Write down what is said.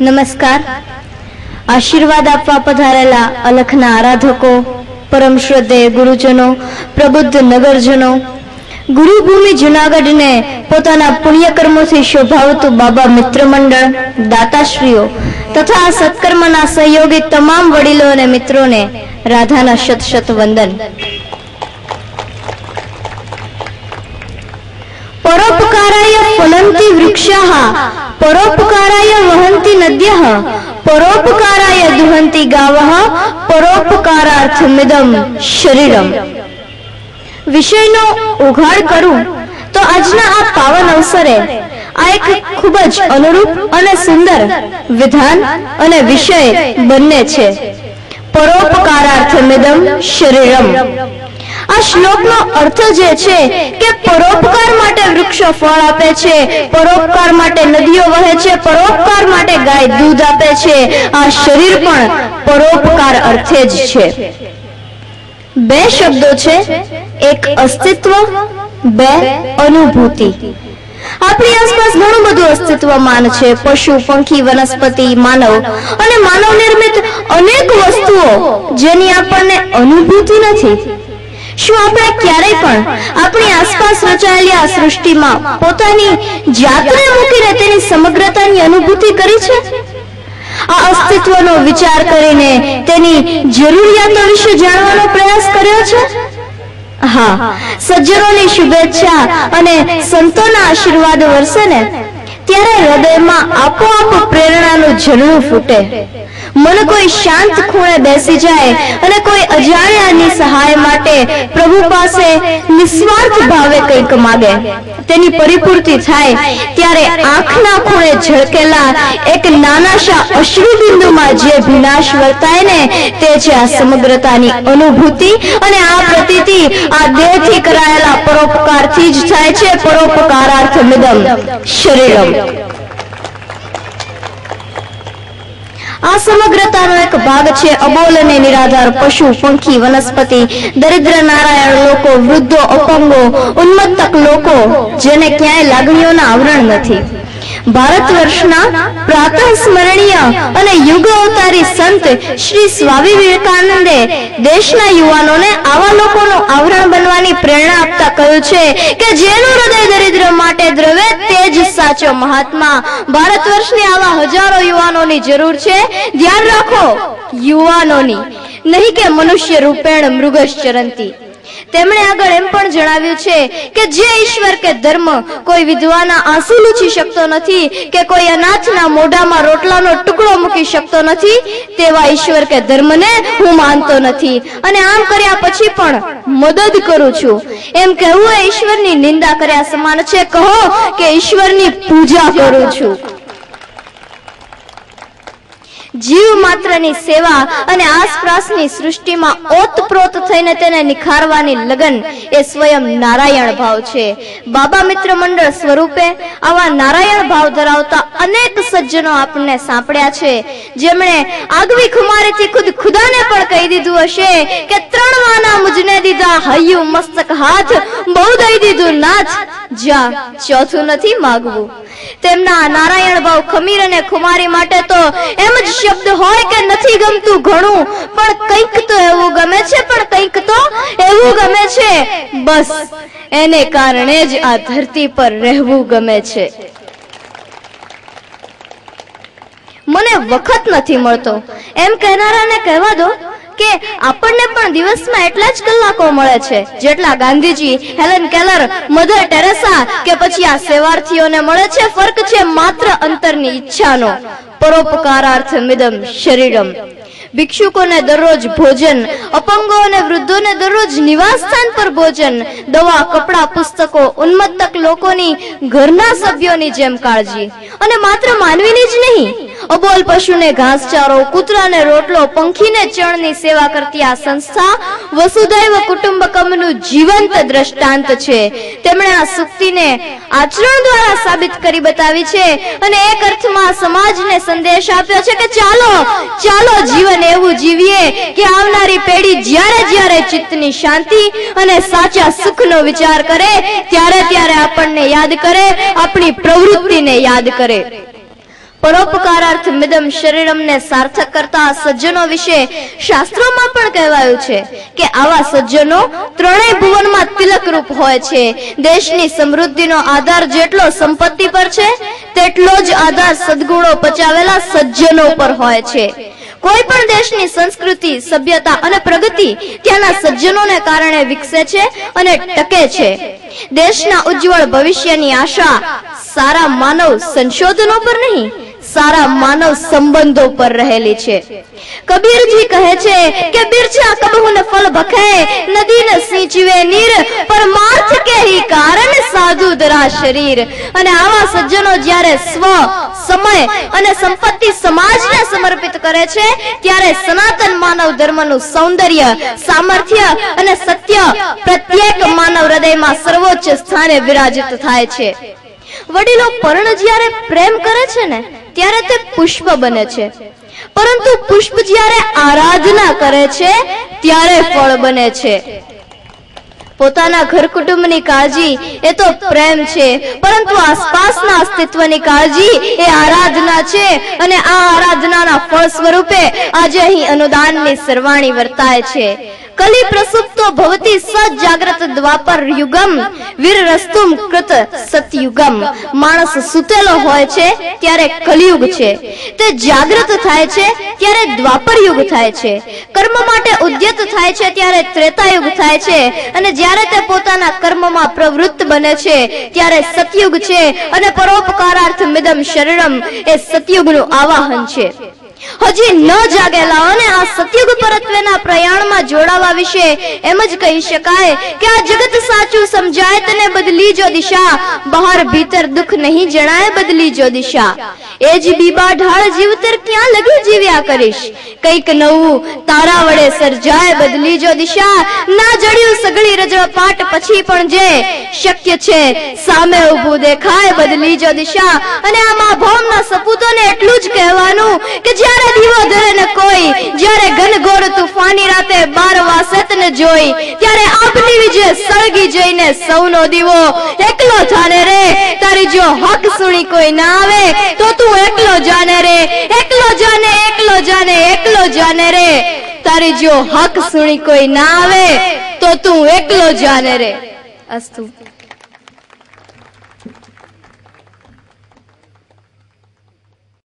નમસ્કાર. આશીર્વાદ આપવા પધારેલા અલખના આરાધકો, પરમ શ્રદ્ધેય ગુરુજનો, પ્રબુદ્ધ નગરજનો, ગુરુભૂમિ જુનાગઢને પોતાના પુણ્યકર્મોથી શોભાવતું બાબા મિત્ર મંડળ દાતાશ્રીઓ તથા આ સત્કર્મના સહયોગી તમામ વડીલો અને મિત્રોને રાધાના શત શત વંદન. પરોપકારાય ફલંતી વૃક્ષાઃ પરોપકારાય વહંતિ નદ્યઃ પરોપકારાય દુહંતિ ગાવઃ પરોપકારાર્થમિદમ શરીરમ વિષયનો ઉઘાડ કરું તો આજના આ પાવન અવસરે આ એક ખૂબ જ અનુરૂપ અને સુંદર વિધાન અને વિષય બંને છે પરોપકારાર્થમિદમ શરીરમ આ શ્લોકનો અર્થ જે છે કે પરોપકાર માટે વૃક્ષો ફળ આપે છે, પરોપકાર માટે નદીઓ વહે છે, પરોપકાર માટે ગાય દૂધ આપે છે. આ શરીર પણ પરોપકાર અર્થે જ છે. બે શબ્દો છે, એક અસ્તિત્વ, બે અનુભૂતિ. આપણી આસપાસ ઘણું બધું અસ્તિત્વમાન છે. પશુ, પંખી, વનસ્પતિ, માનવ અને માનવ નિર્મિત અનેક વસ્તુઓ જેની આપણને અનુભૂતિ નથી. શું આપણે ક્યારેય પણ આપણી આસપાસ રચાયેલી આ સૃષ્ટિમાં પોતાની જાતને મૂકીને તેની સમગ્રતાની અનુભૂતિ કરી છે? આ અસ્તિત્વનો વિચાર કરીને તેની જરૂરિયાતો વિશે જાણવાનો પ્રયાસ કર્યો છે? હા, સજ્જનોની શુભેચ્છા અને સંતોના આશીર્વાદ વરસે ને, ત્યારે હૃદયમાં આપોઆપ પ્રેરણાનું ઝરણું ફૂટે. મન કોઈ શાંત ખૂણે બેસી જાય અને કોઈ અજાણ્યાની સહાય માટે પ્રભુ પાસે નિસ્વાર્થ ભાવે કંઈક માગે. તેની પરિપૂર્તિ થાય ત્યારે આંખના ખૂણે ઝળકેલા એક નાનાશા અશ્રુબિંદુમાં જે વિનાશ વર્તાય ને તે છે આ સમગ્રતાની અનુભૂતિ અને આ પ્રતીતિ આ દેહથી કરાયેલા પરોપકારથી જ થાય છે. પરોપકારાર્થ મિદમ શરીરમ. આ સમગ્રતાનો એક ભાગ છે. અબોલ અને નિરાધાર પશુ, પંખી, વનસ્પતિ, દરિદ્ર નારાયણ લોકો, વૃદ્ધો, અપંગો, ઉન્મત્તક લોકો, જેને ક્યાંય લાગણીઓના આવરણ નથી. ભારત વર્ષના પ્રાતઃ સ્મરણીય અને યુગ અવતારી સંત શ્રી સ્વામી વિવેકાનંદે દેશના યુવાનોને આવા લોકોનું આવરણ બનવાની પ્રેરણા આપતા કહ્યું છે કે જેનું હૃદય દરિદ્ર માટે દ્રવે તે જ સાચો મહાત્મા. ભારત વર્ષની આવા હજારો યુવાનોની જરૂર છે. ધ્યાન રાખો, યુવાનોની. નહીં કે મનુષ્ય રૂપેણ મૃગશ ચરંતી તેમણે આગળ એમ પણ જણાવ્યું છે કે જે ઈશ્વર કે ધર્મ કોઈ વિધવાના આંસુ લૂછી શકતો નથી, કે કોઈ અનાથના મોઢામાં રોટલાનો ટુકડો મૂકી શકતો નથી, તેવા ઈશ્વર કે ધર્મને હું માનતો નથી. અને આમ કર્યા પછી પણ મદદ કરું છું. એમ કહેવું એ ઈશ્વરની નિંદા કર્યા સમાન છે. કહો કે ઈશ્વરની પૂજા કરું છું. જીવ માત્રની સેવા અને આસપાસની સૃષ્ટિમાં ઓતપ્રોત થઈને તેને નિખારવાની લગન એ સ્વયં નારાયણ ભાવ છે. બાબા મિત્ર મંડળ સ્વરૂપે આવા નારાયણ ભાવ ધરાવતા અનેક સજ્જનો આપણને સાંપડ્યા છે. જેમણે આગવી ખુમારીથી ખુદ ખુદાને પણ કહી દીધું હશે કે ત્રણ વાના મુજને દીધા હૈયું મસ્તક હાથ, બહુ દઈ દીધું નાથ જા ચોથું નથી માગવું તેમના નારાયણ ભાવ ખમીર અને ખુમારી માટે તો એમ જ શબ્દ હોય કે નથી ગમતું ઘણું. પણ કંઈક તો એવું ગમે છે, પણ કંઈક તો એવું ગમે છે. બસ, એને કારણે જ આ ધરતી પર રહેવું ગમે છે. મને વખત નથી મળતો. એમ કહેનારાને કહેવા દો કે આપણને પણ દિવસમાં એટલા જ કલાકો મળે છે, જેટલા Gandhiji, Helen Keller, Mother Teresa કે પછી આ સેવાર્થીઓને મળે છે, ફરક છે માત્ર અંતરની ઈચ્છાનો. પરોપકારાર્થ મિદમ શરીરમ. ભિક્ષુકોને દરરોજ ભોજન અપંગો અને વૃદ્ધોને દરરોજ નિવાસ સ્થાન પર ભોજન, દવા, કપડા, પુસ્તકો, ઉન્મત્તક લોકોની ઘરના સભ્યોની જેમ કાળજી. અને માત્ર માનવીની જ નહીં અબોલ પશુને ઘાસચારો, કૂતરાને રોટલો, પંખીને ચણની સેવા કરતી આ સંસ્થા વસુધૈવ કુટુંબકમનું જીવંત દ્રષ્ટાંત છે. તેમણે આ સુક્તિને આચરણ દ્વારા સાબિત કરી બતાવી છે અને એક અર્થમાં સમાજને સંદેશ આપ્યો છે કે ચાલો ચાલો જીવન એવું જીવીએ કે આવનારી પેઢી જ્યારે જ્યારે ચિત્તની શાંતિ અને સાચા સુખનો વિચાર કરે, ત્યારે ત્યારે આપણને યાદ કરે, આપણી પ્રવૃત્તિને યાદ કરે. પરોપકારાર્થ મિદમ શરીરમને સાર્થક કરતા સજ્જનો વિશે શાસ્ત્રોમાં પણ કહેવાયું છે કે આવા સજ્જનો ત્રણેય ભુવનમાં તિલક રૂપ હોય છે. દેશની સમૃદ્ધિનો આધાર જેટલો સંપત્તિ પર છે, તેટલો જ આધાર સદગુણો પચાવેલા સજ્જનો પર હોય છે. કોઈ પણ દેશની સંસ્કૃતિ, સભ્યતા અને પ્રગતિ ત્યાંના સજ્જનોને કારણે વિકસે છે અને ટકે છે. દેશના ઉજ્જવળ ભવિષ્યની આશા સારા માનવ સંશોધનો પર નહીં. સારા માનવ સંબંધો પર રહેલી છે. કબીરજી કહે છે કે બિરજા કબહુ ન ફલ ભખે નદી ન સિંચવે નીર, પરમાર્થ કે હી કારણ સાધુ ધરા શરીર. અને આવા સજ્જનો જ્યારે સ્વ, સમય અને સંપત્તિ સમાજને સમર્પિત કરે છે, ત્યારે સનાતન માનવ ધર્મનું સૌંદર્ય, સામર્થ્ય અને સત્ય પ્રત્યેક માનવ હૃદયમાં સર્વોચ્ચ સ્થાને વિરાજિત થાય છે. વડીલો પર્ણ જ્યારે પ્રેમ કરે છે ને ત્યારે તે પુષ્પ બને છે. પરંતુ પુષ્પ જ્યારે આરાધના કરે છે, ત્યારે ફળ બને છે. પોતાના ઘર કુટુંબની કાળજી એ તો પ્રેમ છે, પરંતુ આસપાસના અસ્તિત્વની કાળજી એ આરાધના છે અને આ આરાધનાના ફળ સ્વરૂપે આજે અહીં અનુદાનની સરવાણી વર્તાય છે. કલી પ્રસુપ્તો ભવતી સજાગ્રત દ્વાપર યુગમ વીર રસ્તુમ કૃત સતયુગમ માણસ સુતેલો હોય છે ત્યારે કલિયુગ છે તે જાગૃત થાય છે ત્યારે દ્વાપર યુગ થાય છે કર્મ માટે ઉદ્યત થાય છે ત્યારે ત્રેતાયુગ થાય છે અને જ્યારે તે પોતાના કર્મમાં પ્રવૃત્ત બને છે ત્યારે સતયુગ છે અને પરોપકારાર્થ મિદમ શરીરમ એ સતયુગનું આવાહન છે હજી ન જાગેલા અને આ સતયુગ પરત્વેના પ્રયાણમાં જોડાવા વિશે એમ જ કહી શકાય કે આ જગત સાચું સમજાય તને બદલી જો દિશા. બહાર ભીતર દુઃખ નહીં જણાય બદલી જો દિશા. એ જ બીબા ઢાળ જીવતર ક્યાં લગી જીવ્યા કરીશ? કંઈક નવું તારા વડે સર્જાય બદલી જો દિશા. ના જડ્યું સગળી રજળપાટ પછી પણ જે શક્ય છે, સામે ઊભું દેખાય બદલી જો દિશા. અને આમાં ભૌમના સપૂતોને એટલું જ કહેવાનું કે જ્યારે દીવો ધરે ને કોઈ. જ્યારે ઘનઘોર તુફાની રાતે બાર વાસત ને જોઈ, ત્યારે આપની વિજય સળગી જઈને સૌનો દીવો. એકલો જાને રે, તારી જો હક સુણી કોઈ ના આવે, તો તું એકલો જાને રે. એકલો જાને એકલો જાને એકલો જાને રે. તારી જો હક સુણી કોઈ ના આવે, તો તું એકલો જાને રે. અસ્તુ.